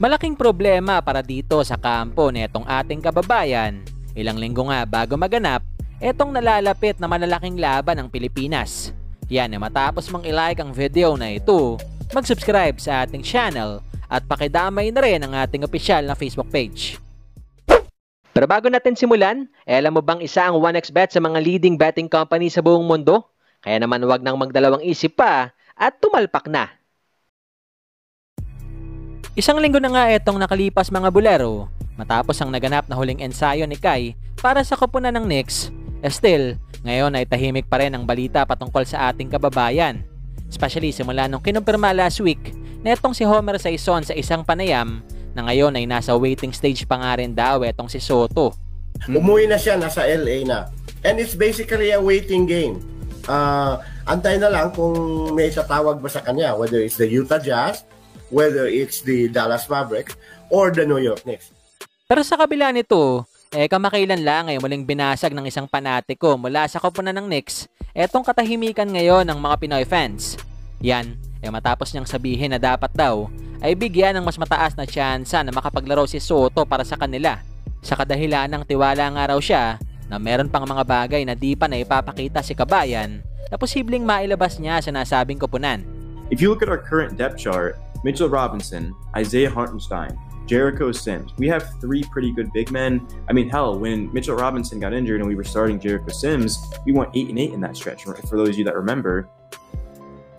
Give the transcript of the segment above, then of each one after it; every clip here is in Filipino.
Malaking problema para dito sa kampo netong ating kababayan. Ilang linggo nga bago maganap, etong nalalapit na malalaking laban ng Pilipinas. Yan eh matapos mong ilike ang video na ito, mag-subscribe sa ating channel at pakidamay na rin ang ating opisyal na Facebook page. Pero bago natin simulan, eh, alam mo bang isa ang 1xBet sa mga leading betting company sa buong mundo? Kaya naman wag nang magdalawang isip pa at tumalpak na. Isang linggo na nga itong nakalipas mga bulero matapos ang naganap na huling ensayo ni Kai para sa koponan ng Knicks. Eh still, ngayon ay tahimik pa rin ang balita patungkol sa ating kababayan. Especially simula nung kinumpirma last week na itong si Homer Saison sa isang panayam na ngayon ay nasa waiting stage pa nga rin daw itong si Soto. Umuwi na siya, nasa LA na. And it's basically a waiting game. Uh, antay na lang kung may tatawag ba sa kanya, whether it's the Utah Jazz, whether it's the Dallas Mavericks, or the New York Knicks. Pero sa kabila nito, eh kamakailan lang ay muling binasag ng isang panatiko mula sa koponan ng Knicks etong katahimikan ngayon ng mga Pinoy fans. Yan, eh matapos niyang sabihin na dapat daw ay bigyan ng mas mataas na tsansa na makapaglaro si Soto para sa kanila. Sa kadahilan ng tiwala nga raw siya na meron pang mga bagay na di pa na ipapakita si Kabayan na posibleng mailabas niya sa nasabing koponan. If you look at our current depth chart, Mitchell Robinson, Isaiah Hartenstein, Jericho Sims. We have three pretty good big men. I mean, hell, when Mitchell Robinson got injured and we were starting Jericho Sims, we went eight and eight in that stretch. For those of you that remember,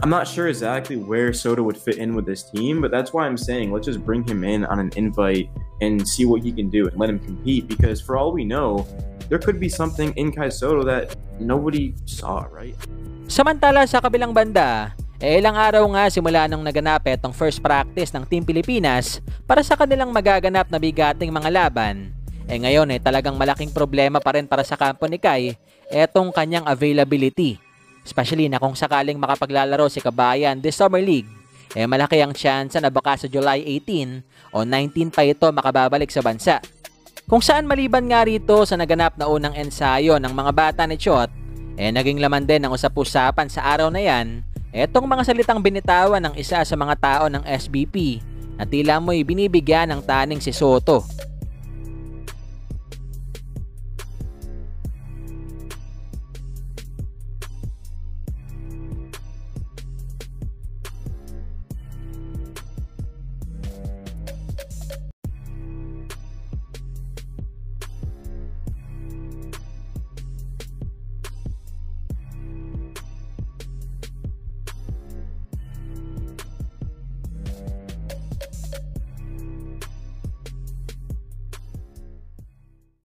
I'm not sure exactly where Soto would fit in with this team, but that's why I'm saying let's just bring him in on an invite and see what he can do and let him compete. Because for all we know, there could be something in Kai Soto that nobody saw, right? Samantala sa kabilang banda, Eh ilang araw nga simula nung naganap itong first practice ng Team Pilipinas para sa kanilang magaganap na bigating mga laban. Eh ngayon eh talagang malaking problema pa rin para sa kampo ni Kai etong kanyang availability. Especially na kung sakaling makapaglalaro si Kabayan this Summer League, eh malaki ang tsansa na baka sa July 18 o 19 pa ito makababalik sa bansa. Kung saan maliban nga rito sa naganap na unang ensayo ng mga bata ni Chot, eh naging laman din ang usap-usapan sa araw na yan Etong mga salitang binitawan ng isa sa mga tao ng SBP na tila mo'y binibigyan ng taning si Soto.